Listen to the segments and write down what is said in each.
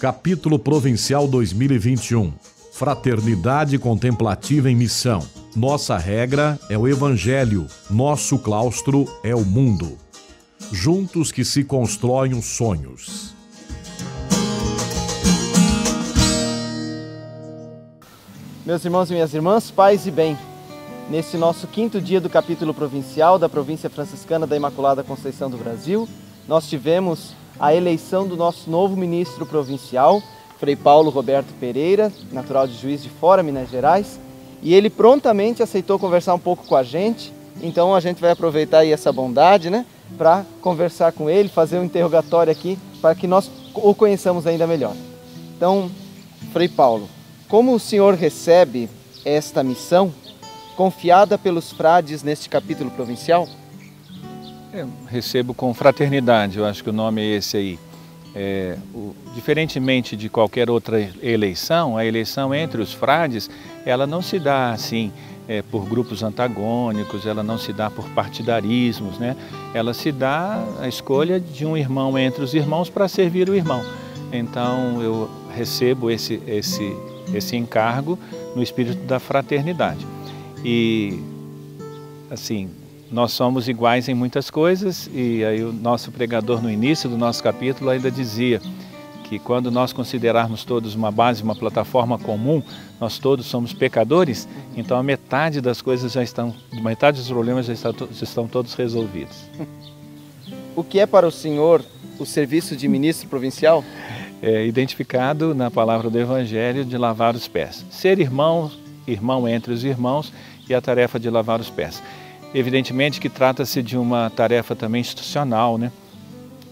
Capítulo Provincial 2021 Fraternidade Contemplativa em Missão. Nossa regra é o Evangelho, nosso claustro é o mundo. Juntos que se constroem os sonhos. Meus irmãos e minhas irmãs, paz e bem. Nesse nosso quinto dia do capítulo provincial da província franciscana da Imaculada Conceição do Brasil, nós tivemos a eleição do nosso novo ministro provincial, Frei Paulo Roberto Pereira, natural de Juiz de Fora, Minas Gerais, e ele prontamente aceitou conversar um pouco com a gente. Então a gente vai aproveitar aí essa bondade, né, para conversar com ele, fazer um interrogatório aqui para que nós o conheçamos ainda melhor. Então, Frei Paulo, como o senhor recebe esta missão confiada pelos frades neste capítulo provincial? Eu recebo com fraternidade, eu acho que o nome é esse aí. É, o, diferentemente de qualquer outra eleição, a eleição entre os frades, ela não se dá assim é, por grupos antagônicos, ela não se dá por partidarismos, né? ela se dá a escolha de um irmão entre os irmãos para servir o irmão. Então eu recebo esse, esse, esse encargo no espírito da fraternidade. E, assim, nós somos iguais em muitas coisas, e aí o nosso pregador, no início do nosso capítulo, ainda dizia que quando nós considerarmos todos uma base, uma plataforma comum, nós todos somos pecadores, então a metade das coisas já estão, metade dos problemas já estão, já estão todos resolvidos. O que é para o senhor o serviço de ministro provincial? É identificado na palavra do Evangelho de lavar os pés. Ser irmão, irmão entre os irmãos e a tarefa de lavar os pés. Evidentemente que trata-se de uma tarefa também institucional, né?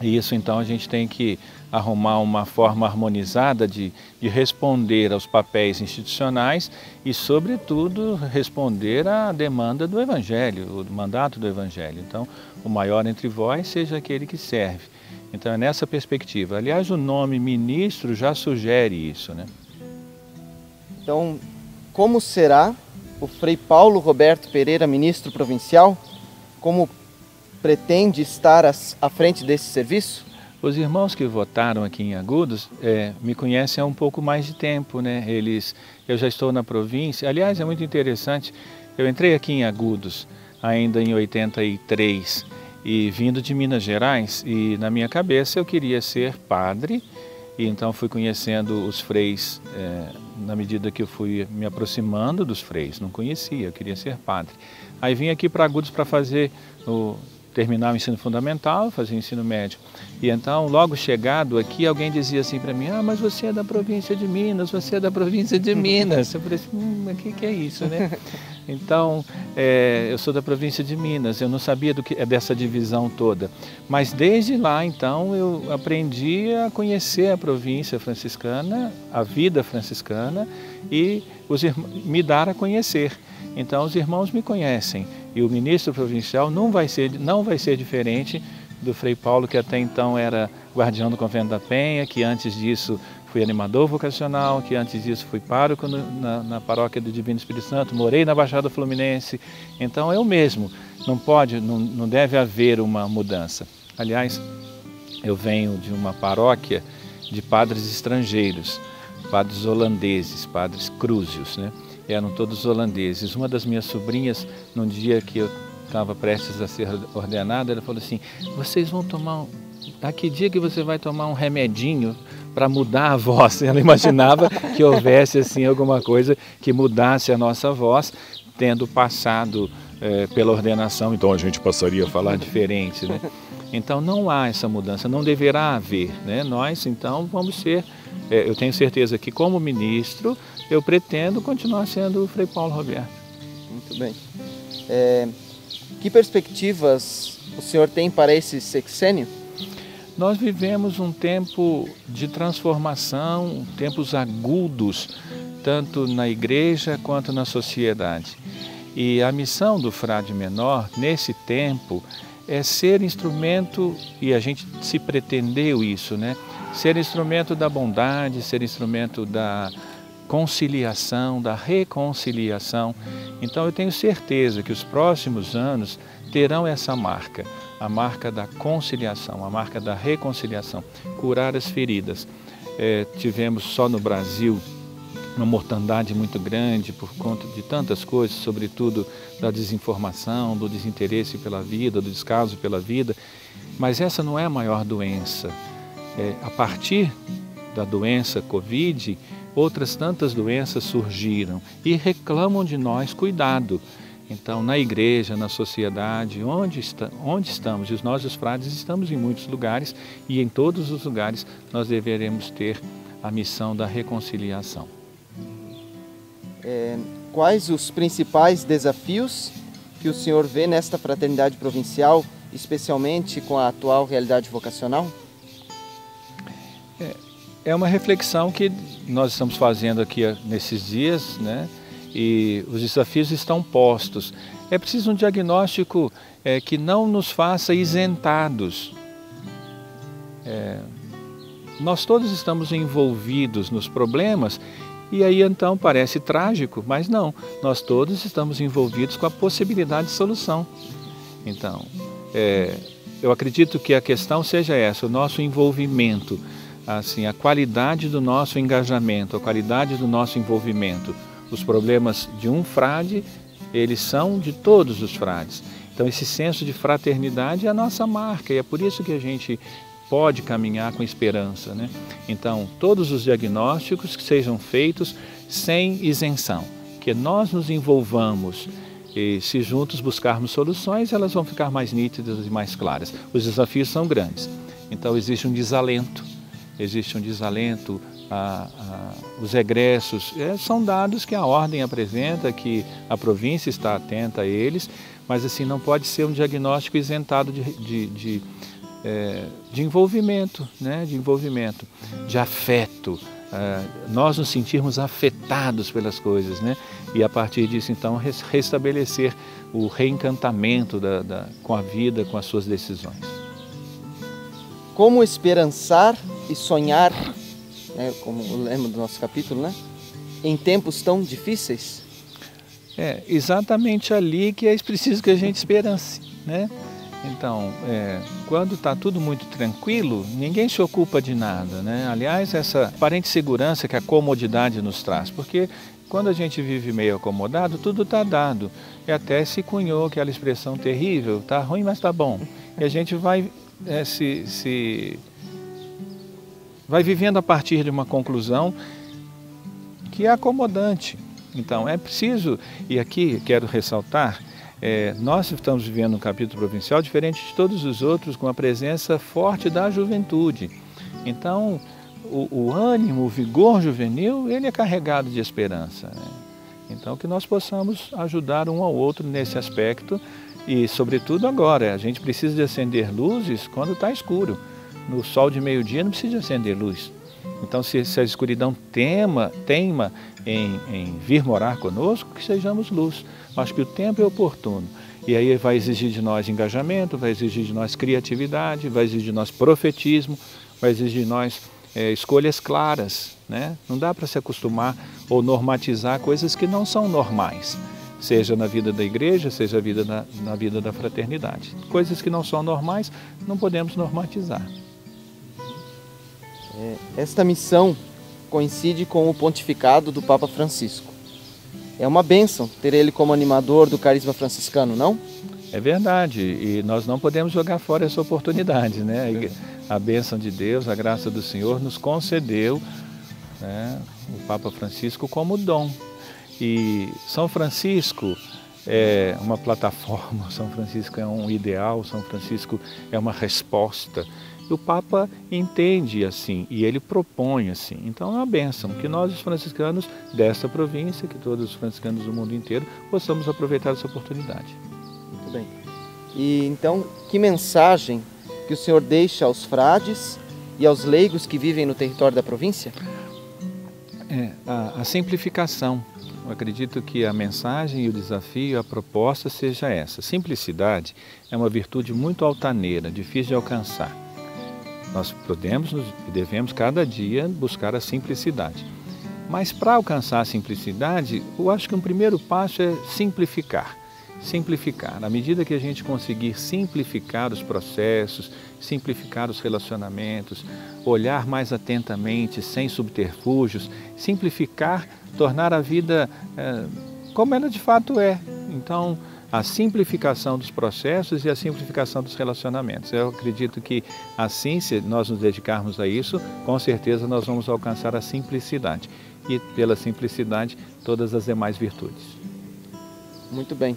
E isso então a gente tem que arrumar uma forma harmonizada de, de responder aos papéis institucionais e, sobretudo, responder à demanda do Evangelho, o mandato do Evangelho. Então, o maior entre vós seja aquele que serve. Então, é nessa perspectiva. Aliás, o nome ministro já sugere isso, né? Então, como será o Frei Paulo Roberto Pereira, ministro provincial, como pretende estar à frente desse serviço? Os irmãos que votaram aqui em Agudos é, me conhecem há um pouco mais de tempo, né? Eles, eu já estou na província. Aliás, é muito interessante. Eu entrei aqui em Agudos ainda em 83 e vindo de Minas Gerais e na minha cabeça eu queria ser padre e então fui conhecendo os freis é, na medida que eu fui me aproximando dos freis. Não conhecia, eu queria ser padre. Aí vim aqui para Agudos para fazer o terminar o ensino fundamental, fazer o ensino médio. E então, logo chegado aqui, alguém dizia assim para mim: Ah, mas você é da província de Minas, você é da província de Minas. Eu falei assim: hum, o que, que é isso, né? Então, é, eu sou da província de Minas, eu não sabia do que é dessa divisão toda. Mas desde lá, então, eu aprendi a conhecer a província franciscana, a vida franciscana e os, me dar a conhecer. Então, os irmãos me conhecem e o ministro provincial não vai ser, não vai ser diferente do Frei Paulo, que até então era guardião do convento da Penha, que antes disso fui animador vocacional, que antes disso fui pároco na, na paróquia do Divino Espírito Santo, morei na Baixada Fluminense. Então o mesmo, não pode, não, não deve haver uma mudança. Aliás, eu venho de uma paróquia de padres estrangeiros, padres holandeses, padres crúzios, né? Eram todos holandeses. Uma das minhas sobrinhas, num dia que eu estava prestes a ser ordenada, ela falou assim: vocês vão tomar um... a que dia que você vai tomar um remedinho para mudar a voz. Ela imaginava que houvesse assim alguma coisa que mudasse a nossa voz, tendo passado é, pela ordenação. Então a gente passaria a falar diferente, né? Então não há essa mudança, não deverá haver, né? Nós então vamos ser, é, eu tenho certeza que como ministro eu pretendo continuar sendo o Frei Paulo Roberto. Muito bem. É, que perspectivas o senhor tem para esse sexênio? Nós vivemos um tempo de transformação, tempos agudos, tanto na igreja quanto na sociedade. E a missão do frade menor, nesse tempo, é ser instrumento, e a gente se pretendeu isso, né? Ser instrumento da bondade, ser instrumento da conciliação, da reconciliação. Então eu tenho certeza que os próximos anos terão essa marca a marca da conciliação, a marca da reconciliação, curar as feridas. é, tivemos só no Brasil uma mortandade muito grande por conta de tantas coisas, sobretudo da desinformação, do desinteresse pela vida, do descaso pela vida. Mas essa não é a maior doença. É, a partir da doença Covid, outras tantas doenças surgiram e reclamam de nós cuidado. Então, na igreja, na sociedade, onde, está, onde estamos, e nós, os frades, estamos em muitos lugares e em todos os lugares nós deveremos ter a missão da reconciliação. É, quais os principais desafios que o senhor vê nesta fraternidade provincial, especialmente com a atual realidade vocacional? É, é uma reflexão que nós estamos fazendo aqui nesses dias, né? E os desafios estão postos. É preciso um diagnóstico é, que não nos faça isentados. É, nós todos estamos envolvidos nos problemas e aí então parece trágico, mas não, nós todos estamos envolvidos com a possibilidade de solução. Então, é, eu acredito que a questão seja essa, o nosso envolvimento, assim, a qualidade do nosso engajamento, a qualidade do nosso envolvimento. Os problemas de um frade, eles são de todos os frades. Então esse senso de fraternidade é a nossa marca e é por isso que a gente pode caminhar com esperança. Né? Então, todos os diagnósticos que sejam feitos sem isenção, que nós nos envolvamos e se juntos buscarmos soluções, elas vão ficar mais nítidas e mais claras. Os desafios são grandes, então existe um desalento, existe um desalento, a, a, os egressos, é, são dados que a ordem apresenta, que a província está atenta a eles, mas assim não pode ser um diagnóstico isentado de, de, de, é, de envolvimento, né? de envolvimento, de afeto. É, nós nos sentirmos afetados pelas coisas, né? E a partir disso, então, restabelecer o reencantamento da, da, com a vida, com as suas decisões. Como esperançar e sonhar né, como lembro do nosso capítulo, né? Em tempos tão difíceis? É exatamente ali que é preciso que a gente esperance, né? Então, é, quando está tudo muito tranquilo, ninguém se ocupa de nada, né? Aliás, essa aparente segurança que a comodidade nos traz, porque quando a gente vive meio acomodado, tudo está dado. E até se cunhou aquela expressão terrível, tá ruim, mas tá bom. E a gente vai é, se, se vai vivendo a partir de uma conclusão que é acomodante. Então, é preciso, e aqui quero ressaltar, é, nós estamos vivendo um capítulo provincial diferente de todos os outros, com a presença forte da juventude. Então, o, o ânimo, o vigor juvenil, ele é carregado de esperança. Né? Então, que nós possamos ajudar um ao outro nesse aspecto e, sobretudo, agora. A gente precisa de acender luzes quando está escuro no sol de meio-dia não precisa acender luz. Então, se, se a escuridão tema, teima em, em, vir morar conosco, que sejamos luz. Acho que o tempo é oportuno. E aí vai exigir de nós engajamento, vai exigir de nós criatividade, vai exigir de nós profetismo, vai exigir de nós é, escolhas claras. Né? Não dá para se acostumar ou normatizar coisas que não são normais, seja na vida da igreja, seja na vida, na, na vida da fraternidade. Coisas que não são normais, não podemos normatizar. É, esta missão coincide com o pontificado do Papa Francisco. É uma bênção ter ele como animador do carisma franciscano, não? É verdade, e nós não podemos jogar fora essa oportunidade, né? A bênção de Deus, a graça do Senhor nos concedeu né, o Papa Francisco como dom. E São Francisco é uma plataforma, São Francisco é um ideal, São Francisco é uma resposta e o Papa entende assim e ele propõe assim. Então é uma bênção que nós, os franciscanos desta província, que todos os franciscanos do mundo inteiro, possamos aproveitar essa oportunidade. Muito bem. E então, que mensagem que o senhor deixa aos frades e aos leigos que vivem no território da província? É, a, a simplificação. Eu acredito que a mensagem e o desafio, a proposta seja essa. Simplicidade é uma virtude muito altaneira, difícil de alcançar. Nós podemos e devemos cada dia buscar a simplicidade. Mas para alcançar a simplicidade, eu acho que um primeiro passo é simplificar. simplificar. À medida que a gente conseguir simplificar os processos, simplificar os relacionamentos, olhar mais atentamente, sem subterfúgios, simplificar, tornar a vida é, como ela de fato é. Então, a simplificação dos processos e a simplificação dos relacionamentos. Eu acredito que assim, se nós nos dedicarmos a isso, com certeza nós vamos alcançar a simplicidade. E pela simplicidade, todas as demais virtudes. Muito bem.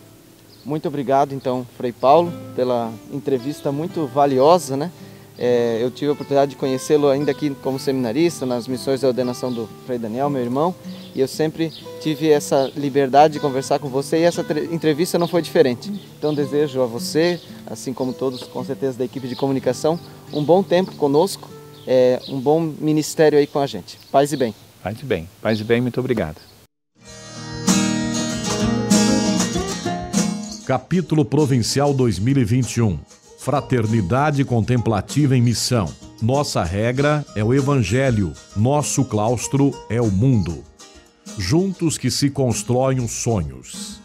Muito obrigado, então, Frei Paulo, pela entrevista muito valiosa, né? É, eu tive a oportunidade de conhecê-lo ainda aqui como seminarista, nas missões de ordenação do Frei Daniel, meu irmão, e eu sempre tive essa liberdade de conversar com você e essa entrevista não foi diferente. Então desejo a você, assim como todos, com certeza, da equipe de comunicação, um bom tempo conosco, é, um bom ministério aí com a gente. Paz e bem. Paz e bem. Paz e bem, muito obrigado. Capítulo Provincial 2021 Fraternidade Contemplativa em Missão. Nossa regra é o Evangelho, nosso claustro é o mundo. Juntos que se constroem os sonhos.